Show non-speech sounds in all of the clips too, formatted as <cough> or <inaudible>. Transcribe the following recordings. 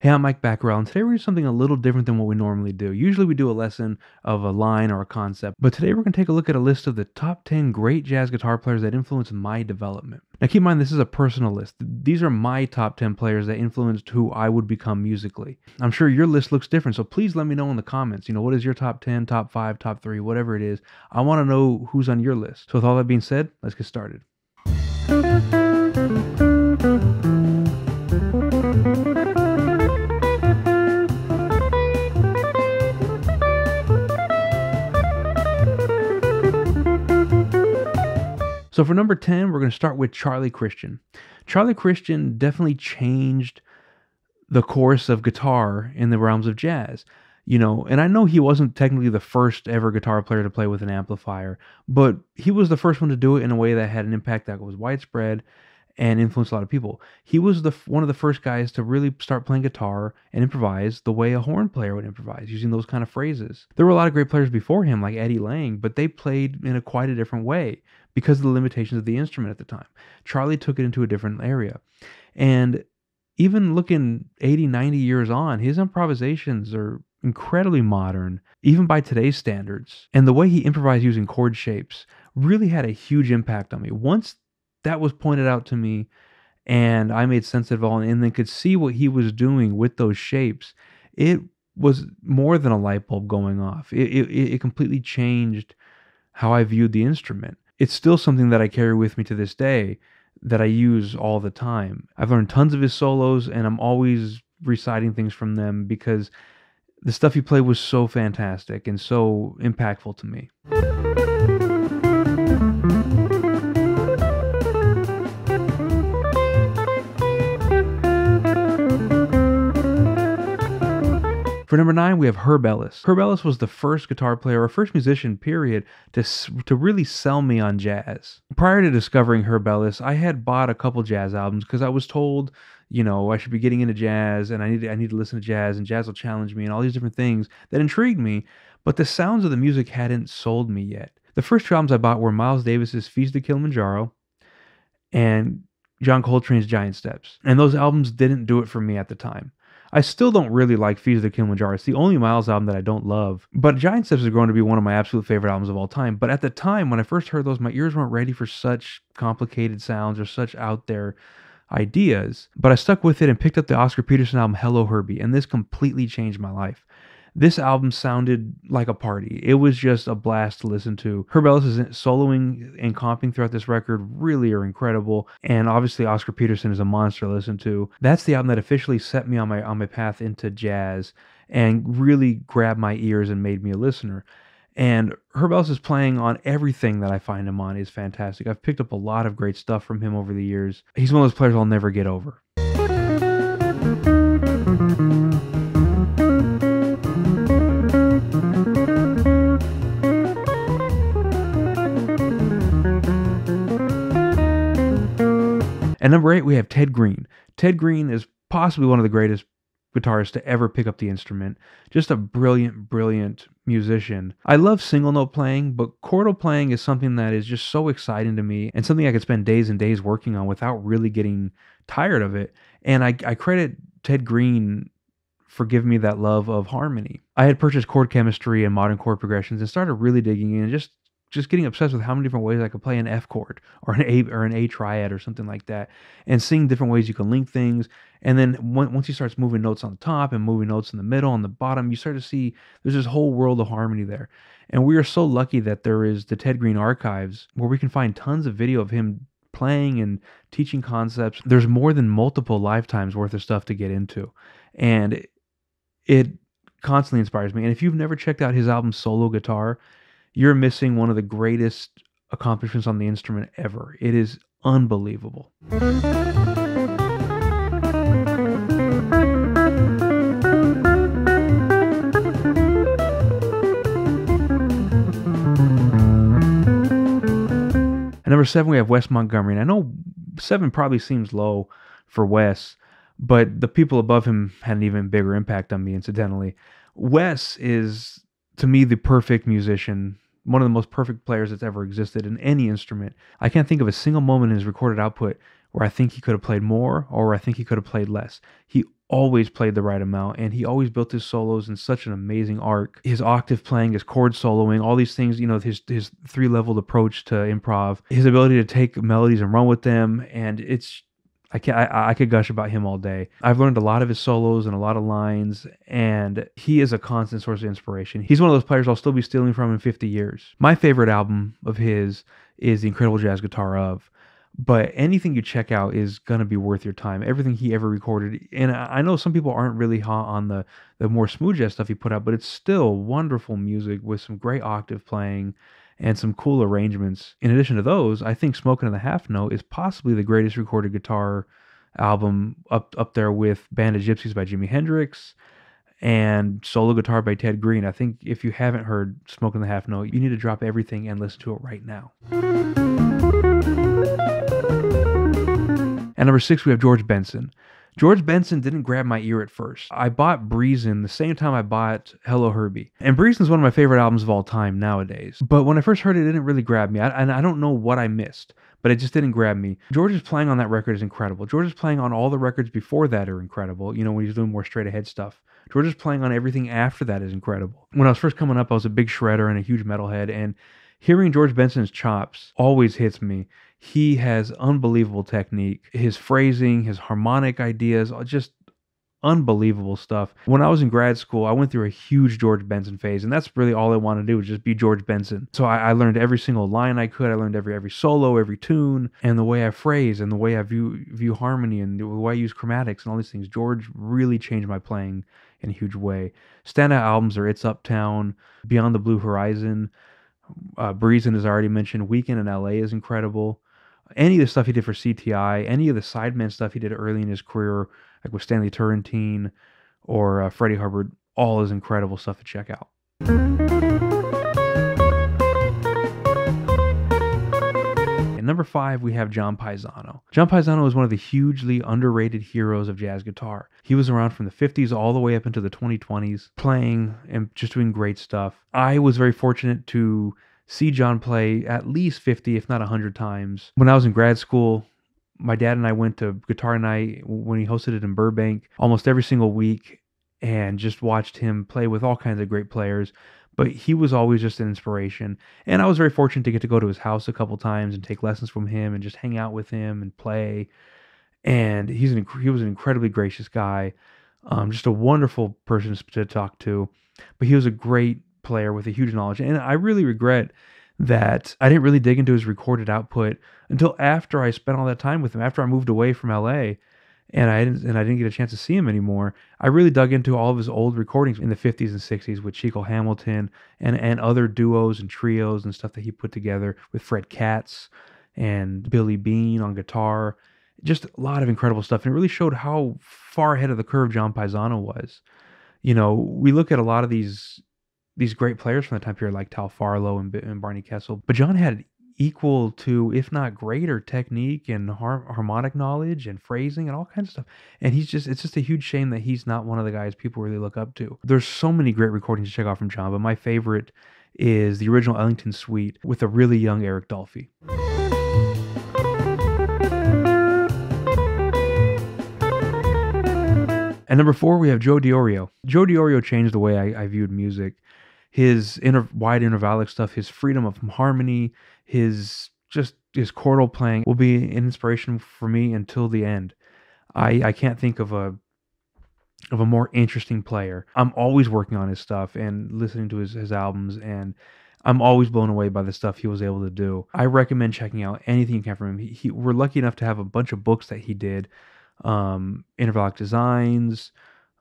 Hey, I'm Mike Bacarella, and today we're doing something a little different than what we normally do. Usually we do a lesson of a line or a concept, but today we're going to take a look at a list of the top 10 great jazz guitar players that influenced my development. Now keep in mind, this is a personal list. These are my top 10 players that influenced who I would become musically. I'm sure your list looks different, so please let me know in the comments. You know, what is your top 10, top 5, top 3, whatever it is. I want to know who's on your list. So with all that being said, let's get started. So for number 10, we're going to start with Charlie Christian. Charlie Christian definitely changed the course of guitar in the realms of jazz. You know, and I know he wasn't technically the first ever guitar player to play with an amplifier, but he was the first one to do it in a way that had an impact that was widespread and influenced a lot of people. He was the one of the first guys to really start playing guitar and improvise the way a horn player would improvise, using those kind of phrases. There were a lot of great players before him, like Eddie Lang, but they played in a quite a different way because of the limitations of the instrument at the time. Charlie took it into a different area. And even looking 80, 90 years on, his improvisations are incredibly modern, even by today's standards. And the way he improvised using chord shapes really had a huge impact on me. Once that was pointed out to me and I made sense of it all and then could see what he was doing with those shapes, it was more than a light bulb going off. It, it, it completely changed how I viewed the instrument it's still something that I carry with me to this day that I use all the time. I've learned tons of his solos and I'm always reciting things from them because the stuff he played was so fantastic and so impactful to me. For number nine, we have Herb Ellis. Herb Ellis was the first guitar player or first musician, period, to, to really sell me on jazz. Prior to discovering Herb Ellis, I had bought a couple jazz albums because I was told, you know, I should be getting into jazz and I need to, I need to listen to jazz and jazz will challenge me and all these different things that intrigued me. But the sounds of the music hadn't sold me yet. The first two albums I bought were Miles Davis's Filles de Kilimanjaro and John Coltrane's Giant Steps. And those albums didn't do it for me at the time. I still don't really like Feast of the Kilimanjaro. It's the only Miles album that I don't love. But Giant Steps is going to be one of my absolute favorite albums of all time. But at the time, when I first heard those, my ears weren't ready for such complicated sounds or such out there ideas. But I stuck with it and picked up the Oscar Peterson album Hello Herbie, and this completely changed my life. This album sounded like a party. It was just a blast to listen to. Herb Ellis' soloing and comping throughout this record really are incredible, and obviously Oscar Peterson is a monster to listen to. That's the album that officially set me on my on my path into jazz and really grabbed my ears and made me a listener. And Herb Ellis is playing on everything that I find him on is fantastic. I've picked up a lot of great stuff from him over the years. He's one of those players I'll never get over. At number eight, we have Ted Greene. Ted Greene is possibly one of the greatest guitarists to ever pick up the instrument. Just a brilliant, brilliant musician. I love single note playing, but chordal playing is something that is just so exciting to me and something I could spend days and days working on without really getting tired of it. And I, I credit Ted Greene for giving me that love of harmony. I had purchased chord chemistry and modern chord progressions and started really digging in and just just getting obsessed with how many different ways I could play an F chord or an A or an A triad or something like that, and seeing different ways you can link things. And then once he starts moving notes on the top and moving notes in the middle and the bottom, you start to see there's this whole world of harmony there. And we are so lucky that there is the Ted Greene archives where we can find tons of video of him playing and teaching concepts. There's more than multiple lifetimes worth of stuff to get into, and it constantly inspires me. And if you've never checked out his album Solo Guitar, you're missing one of the greatest accomplishments on the instrument ever. It is unbelievable. At number seven, we have Wes Montgomery. And I know seven probably seems low for Wes, but the people above him had an even bigger impact on me, incidentally. Wes is, to me, the perfect musician one of the most perfect players that's ever existed in any instrument. I can't think of a single moment in his recorded output where I think he could have played more or where I think he could have played less. He always played the right amount and he always built his solos in such an amazing arc. His octave playing, his chord soloing, all these things, you know, his his three-leveled approach to improv, his ability to take melodies and run with them and it's I can I, I could gush about him all day. I've learned a lot of his solos and a lot of lines, and he is a constant source of inspiration. He's one of those players I'll still be stealing from in 50 years. My favorite album of his is The Incredible Jazz Guitar of, but anything you check out is gonna be worth your time. Everything he ever recorded, and I know some people aren't really hot on the the more smooth jazz stuff he put out, but it's still wonderful music with some great octave playing and some cool arrangements. In addition to those, I think Smoking in the Half Note is possibly the greatest recorded guitar album up up there with Band of Gypsys by Jimi Hendrix and Solo Guitar by Ted Greene. I think if you haven't heard Smoking the Half Note, you need to drop everything and listen to it right now. At number six, we have George Benson. George Benson didn't grab my ear at first. I bought Breezin' the same time I bought Hello Herbie. And Breezin's one of my favorite albums of all time nowadays. But when I first heard it, it didn't really grab me. I, and I don't know what I missed, but it just didn't grab me. George's playing on that record is incredible. George's playing on all the records before that are incredible, you know, when he's doing more straight ahead stuff. George's playing on everything after that is incredible. When I was first coming up, I was a big shredder and a huge metalhead, and hearing George Benson's chops always hits me. He has unbelievable technique. His phrasing, his harmonic ideas, just unbelievable stuff. When I was in grad school, I went through a huge George Benson phase, and that's really all I wanted to do was just be George Benson. So I, I, learned every single line I could. I learned every every solo, every tune, and the way I phrase, and the way I view view harmony, and the way I use chromatics, and all these things. George really changed my playing in a huge way. Standout albums are "It's Uptown," "Beyond the Blue Horizon." Uh, Breezin' is already mentioned. Weekend in LA is incredible any of the stuff he did for CTI, any of the sideman stuff he did early in his career, like with Stanley Turrentine or uh, Freddie Hubbard, all is incredible stuff to check out. At number five, we have John Pisano. John Pisano is one of the hugely underrated heroes of jazz guitar. He was around from the 50s all the way up into the 2020s, playing and just doing great stuff. I was very fortunate to see John play at least 50, if not 100 times. When I was in grad school, my dad and I went to guitar night when he hosted it in Burbank almost every single week and just watched him play with all kinds of great players. But he was always just an inspiration. And I was very fortunate to get to go to his house a couple times and take lessons from him and just hang out with him and play. And he's an, he was an incredibly gracious guy, um, just a wonderful person to talk to. But he was a great player with a huge knowledge. And I really regret that I didn't really dig into his recorded output until after I spent all that time with him, after I moved away from LA and I didn't and I didn't get a chance to see him anymore. I really dug into all of his old recordings in the 50s and 60s with Chico Hamilton and and other duos and trios and stuff that he put together with Fred Katz and Billy Bean on guitar. Just a lot of incredible stuff and it really showed how far ahead of the curve John Pisano was. You know, we look at a lot of these these great players from the time period like Tal Farlow and, and Barney Kessel. But John had equal to, if not greater, technique and har- harmonic knowledge and phrasing and all kinds of stuff. And he's just, it's just a huge shame that he's not one of the guys people really look up to. There's so many great recordings to check out from John, but my favorite is the original Ellington Suite with a really young Eric Dolphy. And number four, we have Joe Diorio. Joe Diorio changed the way I, I viewed music his inter- wide intervallic stuff, his freedom of harmony, his just his chordal playing will be an inspiration for me until the end. I I can't think of a of a more interesting player. I'm always working on his stuff and listening to his, his albums and I'm always blown away by the stuff he was able to do. I recommend checking out anything you can from him. He, he, we're lucky enough to have a bunch of books that he did, um, intervallic designs,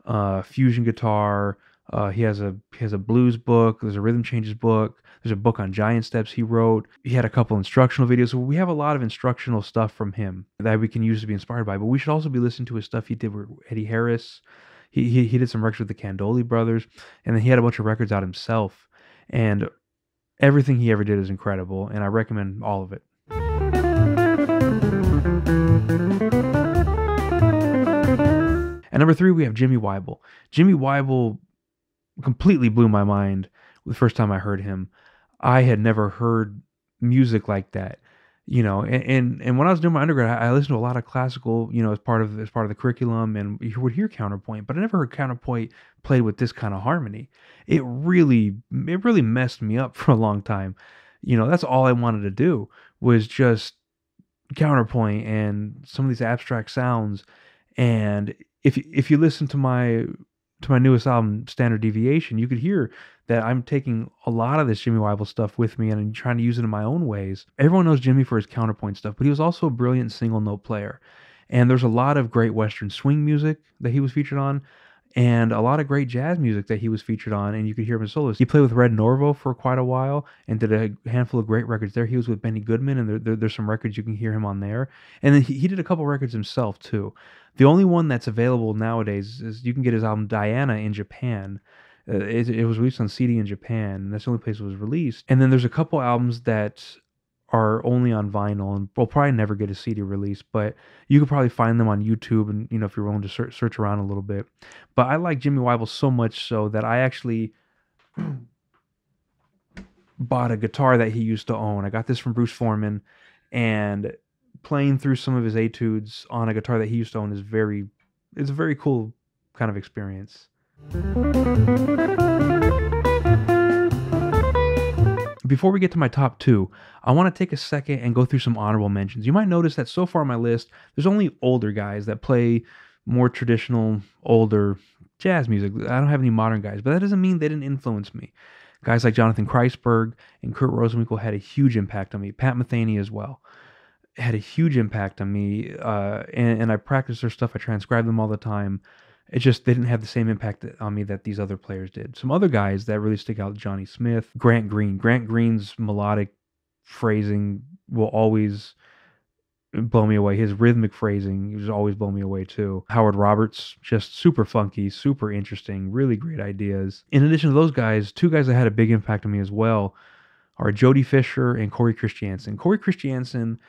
uh, fusion guitar, uh, he has a he has a blues book. There's a rhythm changes book. There's a book on giant steps he wrote. He had a couple instructional videos. So we have a lot of instructional stuff from him that we can use to be inspired by. But we should also be listening to his stuff he did with Eddie Harris. He he, he did some records with the Candoli brothers, and then he had a bunch of records out himself. And everything he ever did is incredible, and I recommend all of it. At number three, we have Jimmy Wyble. Jimmy Wyble completely blew my mind the first time I heard him. I had never heard music like that. you know, and, and and when I was doing my undergrad, I listened to a lot of classical, you know, as part of as part of the curriculum, and you would hear counterpoint, but I never heard counterpoint played with this kind of harmony. It really, it really messed me up <laughs> for a long time. You know, that's all I wanted to do was just counterpoint and some of these abstract sounds. And if if you listen to my to my newest album, Standard Deviation, you could hear that I'm taking a lot of this Jimmy Wyble stuff with me and I'm trying to use it in my own ways. Everyone knows Jimmy for his counterpoint stuff, but he was also a brilliant single note player. And there's a lot of great Western swing music that he was featured on, and a lot of great jazz music that he was featured on, and you could hear him as soloist. He played with Red Norvo for quite a while and did a handful of great records there. He was with Benny Goodman, and there, there, there's some records you can hear him on there. And then he, he did a couple records himself too. The only one that's available nowadays is you can get his album Diana in Japan. Uh, it, it, was released on CD in Japan, and that's the only place it was released. And then there's a couple albums that are only on vinyl and will probably never get a CD release, but you could probably find them on YouTube and you know if you're willing to search, search around a little bit. But I like Jimmy Wyble so much so that I actually <clears throat> bought a guitar that he used to own. I got this from Bruce Forman and playing through some of his etudes on a guitar that he used to own is very it's a very cool kind of experience. Before we get to my top two, I want to take a second and go through some honorable mentions. You might notice that so far on my list, there's only older guys that play more traditional, older jazz music. I don't have any modern guys, but that doesn't mean they didn't influence me. Guys like Jonathan Kreisberg and Kurt Rosenwinkel had a huge impact on me. Pat Metheny as well had a huge impact on me, uh, and, and I practice their stuff. I transcribe them all the time. It just they didn't have the same impact on me that these other players did. Some other guys that really stick out: Johnny Smith, Grant Green. Grant Green's melodic phrasing will always blow me away. His rhythmic phrasing was always blow me away too. Howard Roberts, just super funky, super interesting, really great ideas. In addition to those guys, two guys that had a big impact on me as well are Jody Fisher and Corey Christiansen. Corey Christiansen,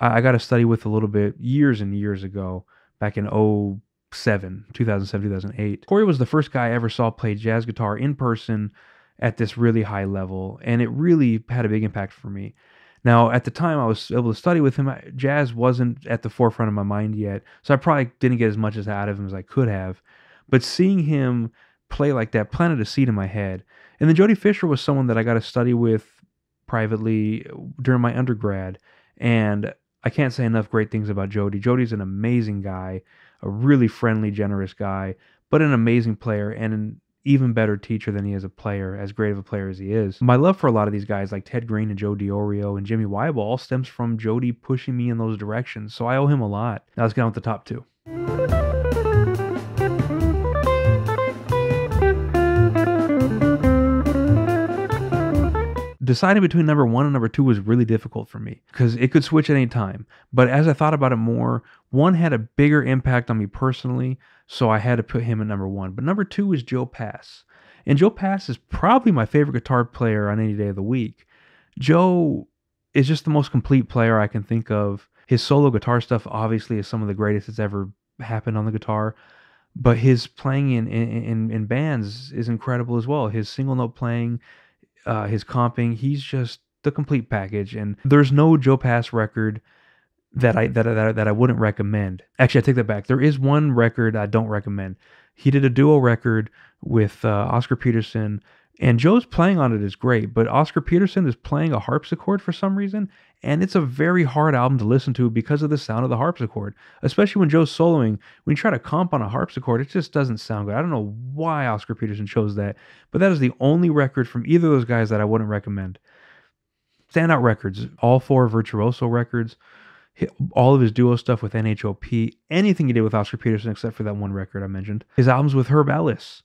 I got to study with a little bit years and years ago, back in oh 2007, 2007, 2008. Corey was the first guy I ever saw play jazz guitar in person at this really high level, and it really had a big impact for me. Now, at the time I was able to study with him, jazz wasn't at the forefront of my mind yet, so I probably didn't get as much as out of him as I could have. But seeing him play like that planted a seed in my head. And then Jody Fisher was someone that I got to study with privately uh, during my undergrad, and I can't say enough great things about Jody. Jody's an amazing guy, a really friendly, generous guy, but an amazing player and an even better teacher than he is a player, as great of a player as he is. My love for a lot of these guys, like Ted Greene and Joe Diorio and Jimmy Wyble, all stems from Jody pushing me in those directions. So I owe him a lot. Now let's get on with the top two. deciding between number one and number two was really difficult for me because it could switch at any time. But as I thought about it more, one had a bigger impact on me personally, so I had to put him at number one. But number two is Joe Pass. And Joe Pass is probably my favorite guitar player on any day of the week. Joe is just the most complete player I can think of. His solo guitar stuff obviously is some of the greatest that's ever happened on the guitar. But his playing in, in, in bands is incredible as well. His single note playing, uh, his comping. He's just the complete package. And there's no Joe Pass record that I that, that that I wouldn't recommend. Actually, I take that back. There is one record I don't recommend. He did a duo record with uh, Oscar Peterson, and Joe's playing on it is great, but Oscar Peterson is playing a harpsichord for some reason, and it's a very hard album to listen to because of the sound of the harpsichord. Especially when Joe's soloing, when you try to comp on a harpsichord, it just doesn't sound good. I don't know why Oscar Peterson chose that, but that is the only record from either of those guys that I wouldn't recommend. Standout records, all four virtuoso records, all of his duo stuff with NHOP, anything he did with Oscar Peterson except for that one record I mentioned. His albums with Herb Ellis.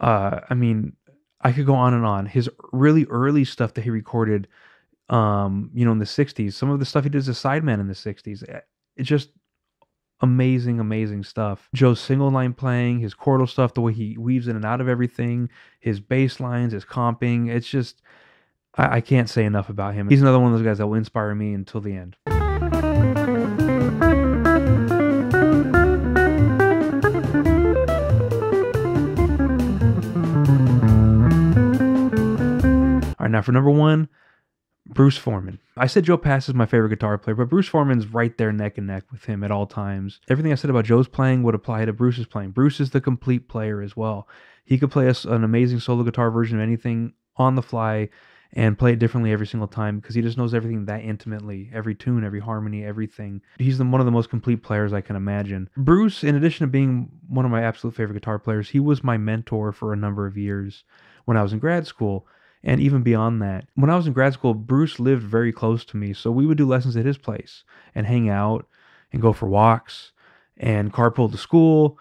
Uh, I mean, I could go on and on. His really early stuff that he recorded, um, you know, in the '60s. Some of the stuff he did as a sideman in the '60s. Eh, it's just amazing, amazing stuff. Joe's single line playing, his chordal stuff, the way he weaves in and out of everything, his bass lines, his comping. It's just, I, I can't say enough about him. He's another one of those guys that will inspire me until the end. Now, for number one, Bruce Forman. I said Joe Pass is my favorite guitar player, but Bruce Forman's right there neck and neck with him at all times. Everything I said about Joe's playing would apply to Bruce's playing. Bruce is the complete player as well. He could play us an amazing solo guitar version of anything on the fly and play it differently every single time because he just knows everything that intimately every tune every harmony everything he's the, one of the most complete players i can imagine bruce in addition to being one of my absolute favorite guitar players he was my mentor for a number of years when i was in grad school and even beyond that when i was in grad school bruce lived very close to me so we would do lessons at his place and hang out and go for walks and carpool to school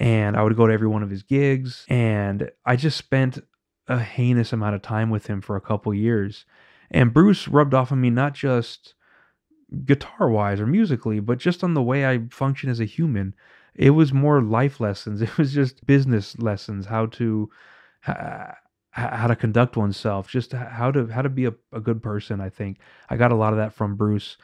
and I would go to every one of his gigs. And I just spent a heinous amount of time with him for a couple years. And Bruce rubbed off on me not just guitar wise or musically, but just on the way I function as a human. It was more life lessons. <laughs> It was just business lessons, how to how to conduct oneself, just how to how to be a, a good person. I think I got a lot of that from Bruce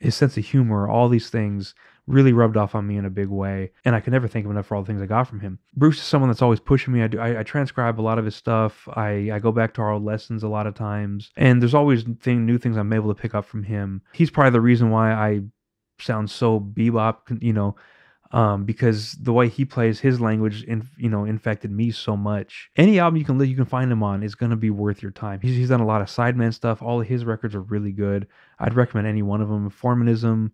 his sense of humor, all these things really rubbed off on me in a big way. And I can never thank him enough for all the things I got from him. Bruce is someone that's always pushing me. I do. I, I transcribe a lot of his stuff. I, I go back to our old lessons a lot of times, and there's always thing, new things I'm able to pick up from him. He's probably the reason why I sound so bebop. You know, um, because the way he plays his language, in, you know, infected me so much. Any album you can you can find him on is going to be worth your time. He's, he's done a lot of sideman stuff. All of his records are really good. I'd recommend any one of them. Formanism,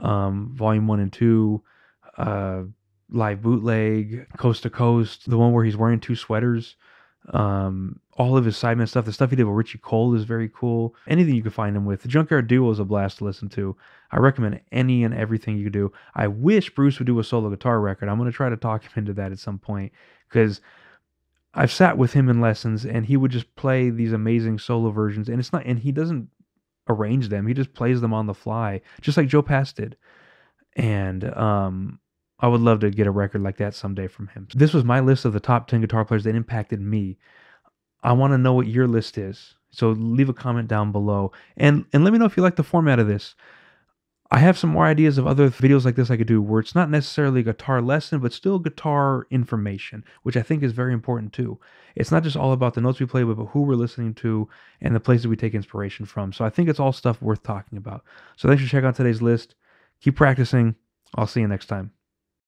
um, Volume One and Two, uh, Live Bootleg, Coast to Coast, the one where he's wearing two sweaters. Um, all of his sideman stuff, the stuff he did with Richie Cole is very cool. Anything you can find him with. The Junkyard Duo is a blast to listen to. I recommend any and everything you do. I wish Bruce would do a solo guitar record. I'm going to try to talk him into that at some point because I've sat with him in lessons and he would just play these amazing solo versions and it's not and he doesn't arrange them. He just plays them on the fly, just like Joe Pass did. And um I would love to get a record like that someday from him. This was my list of the top 10 guitar players that impacted me. I want to know what your list is. So leave a comment down below and and let me know if you like the format of this. I have some more ideas of other videos like this I could do where it's not necessarily a guitar lesson, but still guitar information, which I think is very important too. It's not just all about the notes we play with, but who we're listening to and the places we take inspiration from. So I think it's all stuff worth talking about. So thanks for checking out today's list. Keep practicing. I'll see you next time.